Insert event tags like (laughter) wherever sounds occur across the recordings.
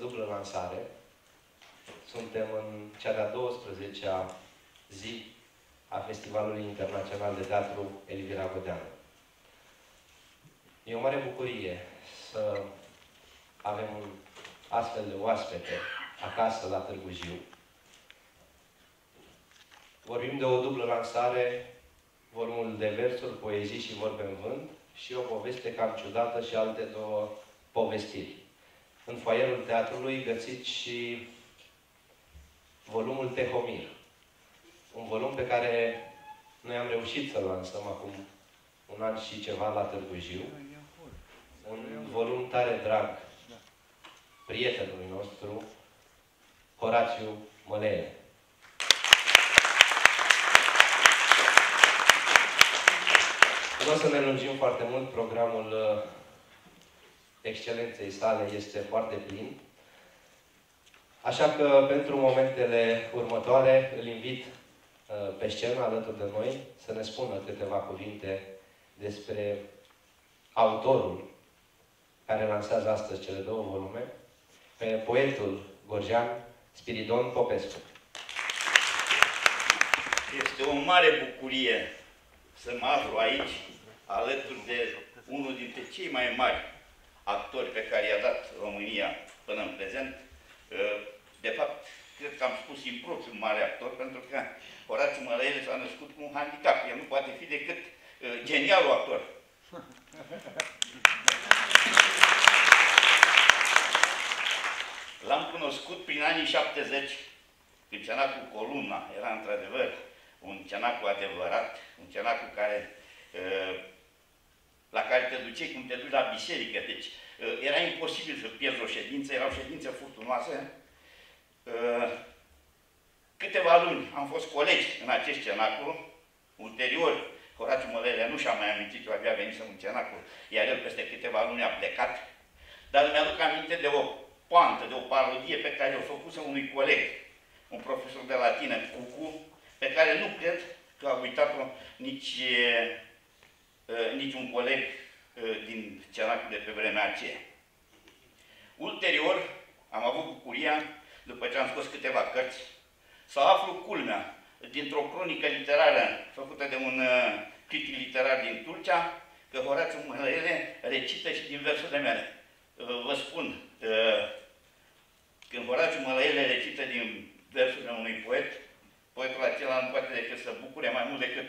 dublă lansare. Suntem în cea de-a 12-a zi a Festivalului Internațional de Teatru Elvira Godeanu. E o mare bucurie să avem un astfel de oaspete acasă la Târgu Jiu. Vorbim de o dublă lansare, volumul de versuri, poezii și vorbe în vânt și o poveste cam ciudată și alte două povestiri. În foaierul teatrului găsiți și volumul Tehomir, un volum pe care noi am reușit să-l lansăm acum un an și ceva la Târgu Jiu. Un volum tare drag prietenului nostru, Horațiu Măleie. Nu o să ne lungim foarte mult, programul uh, excelenței sale este foarte plin. Așa că, pentru momentele următoare, îl invit uh, pe scenă alături de noi să ne spună câteva cuvinte despre autorul care lansează astăzi cele două volume, pe poetul gorjean Spiridon Popescu. Este o mare bucurie să mă aflu aici, alături de unul dintre cei mai mari actori pe care i-a dat România până în prezent. De fapt, cred că am spus impropriu mare actor, pentru că Horațiu Mălăile s-a născut cu un handicap. El nu poate fi decât uh, genialul actor. L-am cunoscut prin anii 70, când cenacul Columna era într-adevăr un cenacul adevărat, un cenacul care, uh, la care te duceai cum te duci la biserică. Deci uh, era imposibil să pierzi o ședință, erau ședințe furtunoase. Uh, câteva luni am fost colegi în acest cenacul, ulterior Horațiu Mălelea nu și-a mai amintit că abia venit să un cenacul, iar el peste câteva luni a plecat, dar mi-aduc aminte de o poantă, de o parodie pe care o făcusă unui coleg, un profesor de latină, Cucu, pe care nu cred că a uitat-o nici, uh, nici un coleg uh, din cenacul de pe vremea aceea. Ulterior, am avut bucuria, după ce am scos câteva cărți, să aflu culmea dintr-o cronică literară făcută de un uh, critic literar din Turcia, că Horațiu Mălăele recită și din versurile mele. Uh, vă spun, uh, când Horațiu Mălăele recită din versurile unui poet, poetul acela nu poate decât să bucure mai mult decât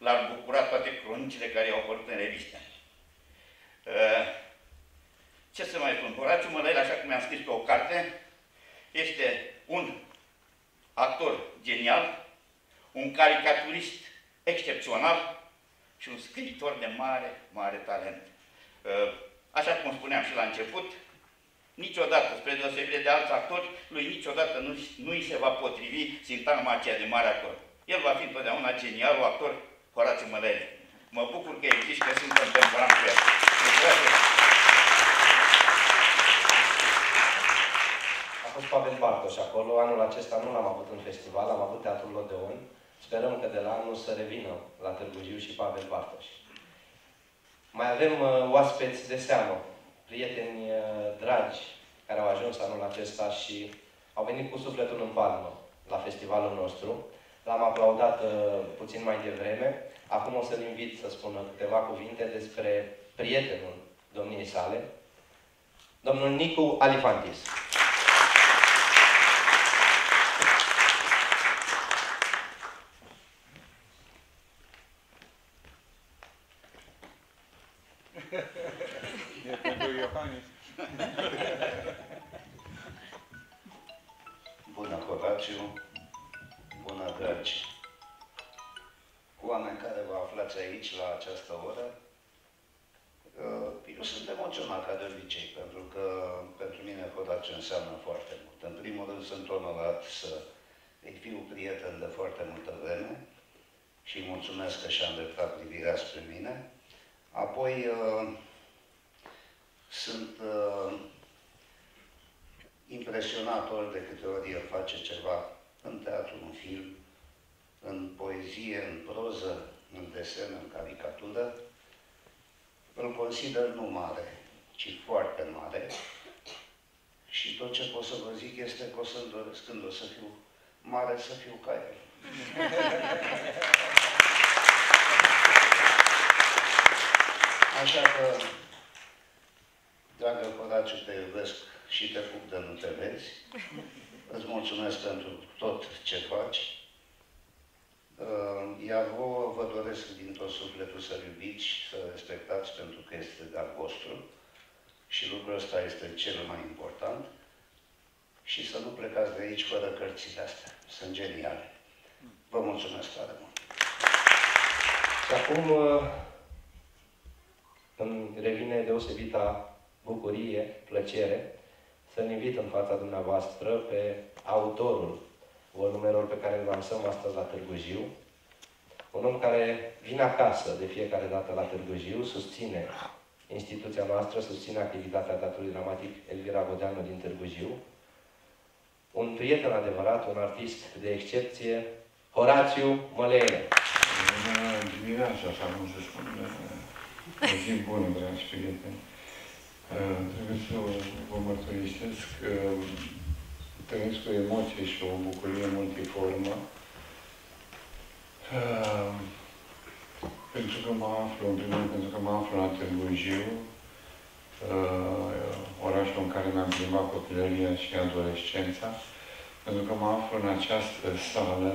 l-ar bucura toate cronicile care i-au apărut în reviste. Uh, ce să mai spun? Horațiu Mălăile, așa cum mi-am scris pe o carte, este un actor genial, un caricaturist excepțional și un scriitor de mare, mare talent. Uh, așa cum spuneam și la început, niciodată, spre deosebire de alți actori, lui niciodată nu, nu îi se va potrivi sintagma aceea de mare actor. El va fi întotdeauna genialul actor Horațiu Mălele. Mă bucur că există și că sunt contemporan cu el. Mulțumesc! A fost Pavel Bartoș acolo. Anul acesta nu l-am avut în festival, am avut Teatrul Odeon. Sperăm că de la anul să revină la Târgu Jiu și Pavel Bartoș. Mai avem uh, oaspeți de seamă, prieteni uh, dragi care au ajuns anul acesta și au venit cu sufletul în palmă la festivalul nostru. L-am aplaudat uh, puțin mai devreme. Acum o să-l invit să spună câteva cuvinte despre prietenul domniei sale, domnul Nicu Alifantis. E pentru Iohannis. Bună, Horațiu! Bună, dragi! Oameni care vă aflați aici la această oră, uh, eu sunt emoționat ca de obicei, pentru că pentru mine Horațiu înseamnă foarte mult. În primul rând sunt onorat să îi fiu prieten de foarte multă vreme și îi mulțumesc că și-a îndreptat privirea spre mine. Apoi, uh, sunt uh, impresionat ori de câte ori el face ceva în teatru, în film, în poezie, în proză, în desen, în caricatură. Îl consider nu mare, ci foarte mare Și tot ce pot să vă zic este că o să-mi doresc când o să fiu mare să fiu ca el. (laughs) Așa că, dragă Horaciu, te iubesc și te pup de nu te vezi. Îți mulțumesc pentru tot ce faci. Uh, iar vouă vă doresc din tot sufletul să iubiți, să respectați, pentru că este al vostru. Și lucrul ăsta este cel mai important. Și să nu plecați de aici fără cărțile astea. Sunt geniale. Vă mulțumesc tare mult. Și acum uh, îmi revine deosebita bucurie, plăcere, să-l invit în fața dumneavoastră pe autorul volumelor pe care îl lansăm astăzi la Târgu Jiu. Un om care vine acasă de fiecare dată la Târgu Jiu, susține instituția noastră, susține activitatea Teatrului Dramatic Elvira Godeanu din Târgu Jiu. Un prieten adevărat, un artist de excepție, Horațiu Măleene. Bună dimineața, așa cum se spune. O zi bună, dragi prieteni. Uh, trebuie să vă mărturisesc că trăiesc o emoție și o bucurie multiformă. Uh, pentru că mă aflu, în primul rând, pentru că mă aflu la Târgu Jiu, uh, orașul în care mi-am plimbat copilăria și adolescența, pentru că mă aflu în această sală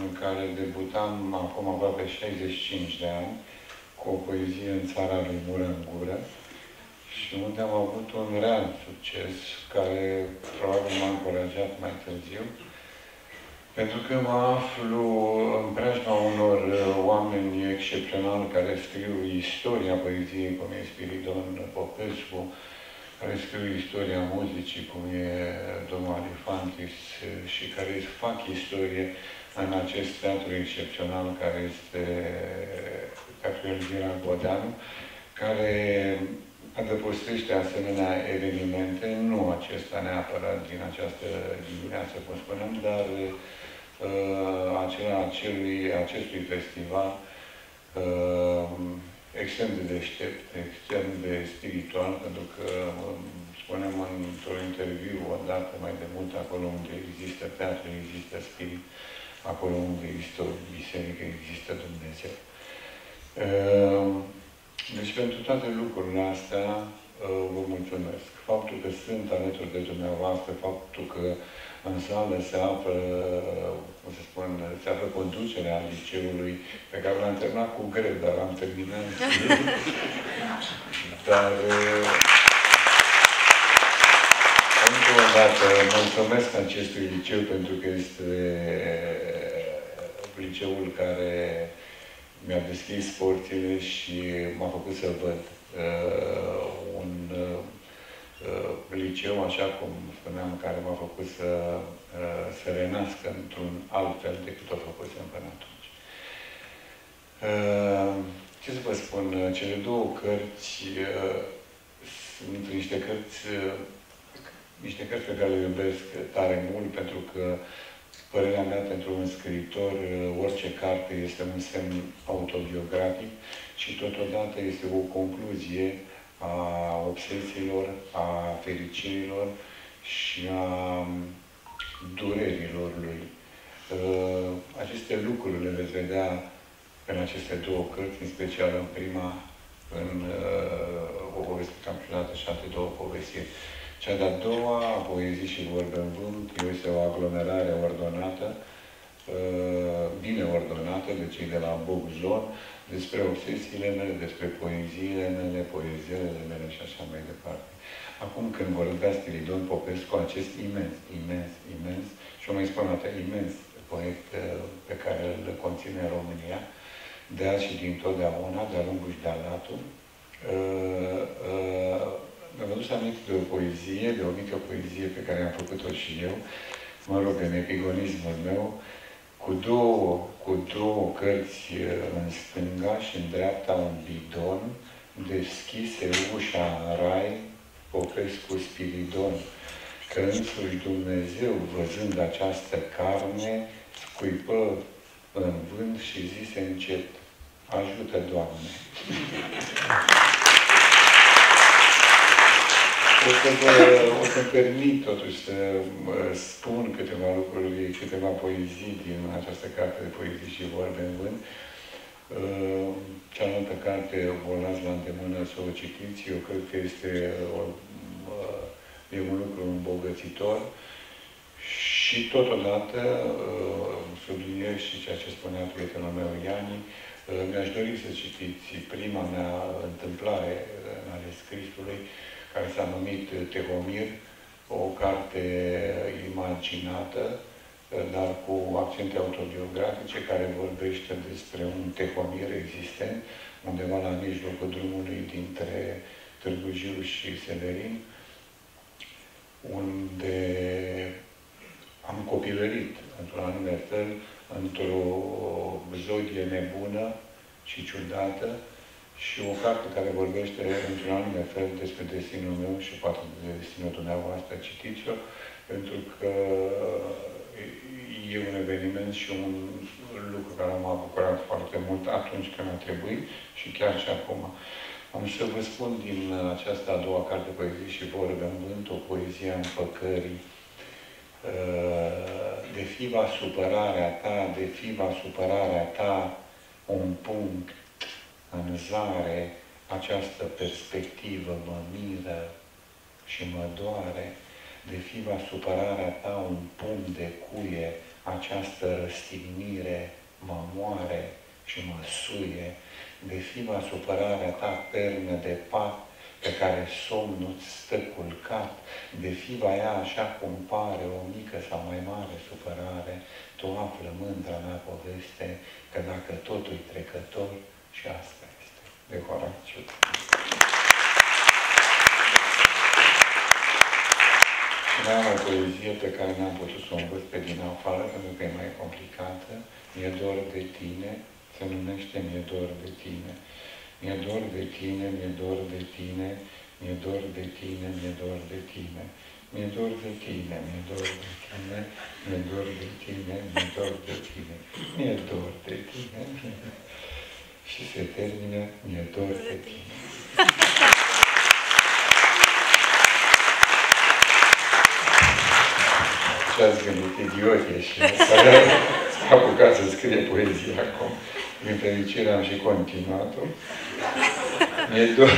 în care debutam acum aproape 65 de ani, cu o poezie în țara lui Mură în Gură, și unde am avut un real succes, care probabil m-a încurajat mai târziu, pentru că mă aflu în preajma unor uh, oameni excepționali care scriu istoria poeziei, cum e Spiridon Popescu, care scriu istoria muzicii, cum e domnul Alifantis, uh, și care fac istorie în acest teatru excepțional care este Teatrul Elvira Godeanu, care adăpostește asemenea evenimente, nu acesta neapărat din această dimineață, cum spunem, dar uh, acela, acelui, acestui festival uh, extrem de deștept, extrem de spiritual, pentru că uh, spunem într-un interviu odată mai de mult, acolo unde există teatru, există spirit, acolo unde există o biserică, există Dumnezeu. Uh, deci pentru toate lucrurile astea uh, vă mulțumesc. Faptul că sunt alături de dumneavoastră, faptul că în sală se află, uh, cum se spun, se află conducerea liceului pe care l-am terminat cu greu, dar am terminat. (laughs) dar uh, încă o dată mulțumesc acestui liceu pentru că este liceul care mi-a deschis porțile și m-a făcut să văd uh, un uh, liceu, așa cum spuneam, care m-a făcut să, uh, să renască într-un alt fel decât o făcusem până atunci. Uh, ce să vă spun, cele două cărți uh, sunt niște cărți, uh, niște cărți pe care le iubesc tare mult, pentru că Părerea mea pentru un scriitor, orice carte este un semn autobiografic și totodată este o concluzie a obsesiilor, a fericirilor și a durerilor lui. Uh, aceste lucruri le veți vedea în aceste două cărți, în special în prima, în uh, o poveste campionată și alte două povestiri. Cea de-a doua, poezii și vorbe în vânt, este o aglomerare ordonată, uh, bine ordonată de cei de la Bogzon, despre obsesiile mele, despre poeziile mele, poeziile mele și așa mai departe. Acum când vorbea Stiridon Popescu, acest imens, imens, imens, și o mai spun atât, imens poet uh, pe care îl conține România, de azi și din totdeauna, de-a lungul și de-a latul, uh, uh, mi-am adus aminte de o poezie, de o mică poezie pe care am făcut-o și eu, mă rog, în epigonismul meu, cu două, cu două cărți uh, în stânga și în dreapta un bidon, deschise ușa în rai, Popescu Spiridon, că însuși Dumnezeu, văzând această carne, scuipă în vânt și zise încet, ajută, Doamne! O să vă, o să permit totuși să spun câteva lucruri, câteva poezii din această carte de poezii și vorbe în vânt. Uh, cealaltă carte o las la îndemână să o citiți. Eu cred că este o, uh, e un lucru îmbogățitor și totodată uh, subliniez și ceea ce spunea prietenul meu Iani, mi-aș dori să citiți prima mea întâmplare în ale scrisului, care s-a numit Tehomir, o carte imaginată, dar cu accente autobiografice, care vorbește despre un Tehomir existent, undeva la mijlocul drumului dintre Târgu Jiu și Severin, unde am copilărit, într-un anume fel, într-o zodie nebună și ciudată, și o carte care vorbește într-un anume fel despre destinul meu și poate de destinul dumneavoastră, citiți-o, pentru că e un eveniment și un lucru care m-a bucurat foarte mult atunci când a trebuit și chiar și acum. Am să vă spun din această a doua carte poezie și vorbe în vânt, o poezie a împăcării, de fiva supărarea ta, de fiva supărarea ta, un punct în zare, această perspectivă mă miră și mă doare, de fiva supărarea ta un pumn de cuie, această răstignire mă moare și mă suie, de fiva supărarea ta pernă de pat, pe care somnul-ți stă culcat, de fiva ea așa cum pare o mică sau mai mare supărare, tu află mândra mea poveste, că dacă totul e trecător, și asta este, de Horaciu. Și mai am o poezie pe care n-am putut să o învăț pe din afară, pentru că e mai complicată. Mi-e dor de tine, se numește Mi-e dor de tine. Mi-e dor de tine, mi-e dor de tine, mi-e dor de tine, mi-e dor de tine. Mi-e dor de tine, mi-e dor de tine, mi-e dor de tine, mi-e dor de tine, mi-e dor de tine. Și se termină, mi-e dor de tine. Ce ați gândit, idiot ești, s-a apucat să scrie poezie acum. Din fericire am și continuat-o. Mi-e dor,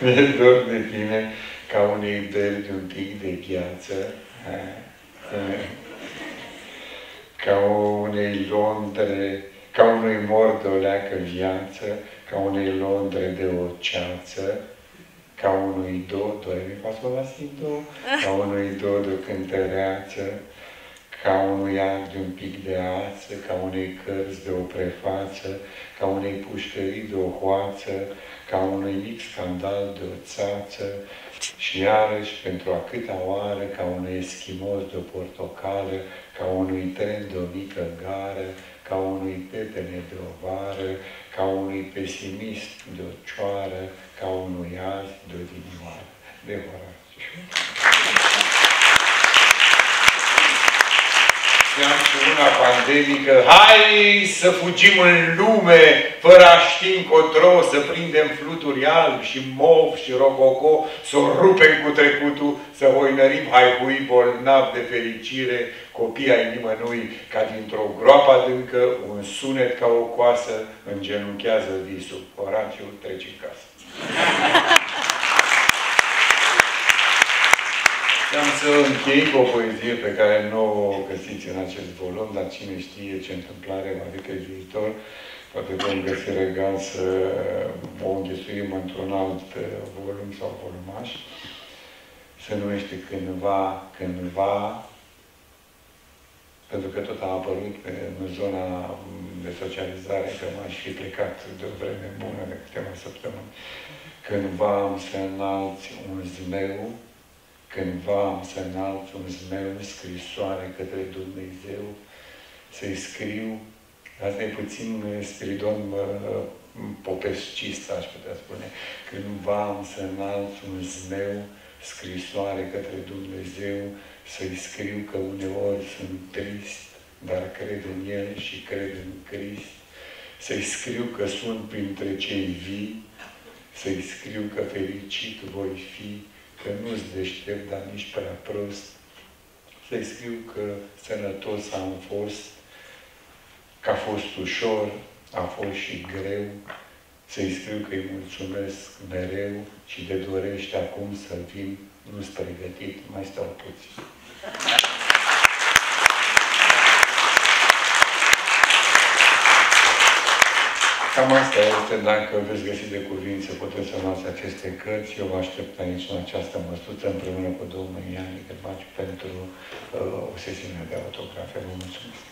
mi-e dor de tine ca unei verdi un pic de gheață, ca unei Londre, ca unui mor de o leacă viață, ca unei Londre de o ceață, ca unui do, do, mi fa sol la si do, ca unui do de o cântăreață, ca unui act de un pic de ață, ca unei cărți de o prefață, ca unei pușcării de o hoață, ca unui mic scandal de o țață, și iarăși, pentru a câta oară, ca unui eschimos de o portocală, ca unui tren de o mică gară, ca unui pepene de o vară, ca unui pesimist de o cioară, ca unui azi de o dinioară. De Horaciu. Spuneam și una pandemică, hai să fugim în lume, fără a ști încotro, să prindem fluturi albi și mov și rococo, să o rupem cu trecutul, să oinărim haihui bolnav de fericire, copii ai nimănui, ca dintr-o groapă adâncă, un sunet ca o coasă îngenunchează visul. Oraciu, treci în casă. Am să închei cu o poezie pe care nu o găsiți în acest volum, dar cine știe ce întâmplare va fi pe viitor, poate vom găsi regal să o înghesuim într-un alt uh, volum sau volumaș. Se numește Cândva, Cândva, pentru că tot a apărut în zona de socializare, că m-aș fi plecat de o vreme bună, de câteva săptămâni. Cândva am să înalți un zmeu, cândva am să înalți un zmeu scrisoare către Dumnezeu, să-i scriu, asta e puțin spiridon popescist, aș putea spune, cândva am să înalți un zmeu scrisoare către Dumnezeu, să-i scriu că uneori sunt trist, dar cred în El și cred în Crist, să-i scriu că sunt printre cei vii, să-i scriu că fericit voi fi, că nu-s deștept, dar nici prea prost, să-i scriu că sănătos am fost, că a fost ușor, a fost și greu, să-i scriu că îi mulțumesc mereu și de dorește acum să vin, nu-s pregătit, mai stau puțin. Cam asta este, dacă veți găsi de cuvință, puteți să luați aceste cărți. Eu vă aștept aici, în această măsuță, împreună cu domnul Ian Nicăbaci, pentru uh, o sesiune de autografe. Vă mulțumesc!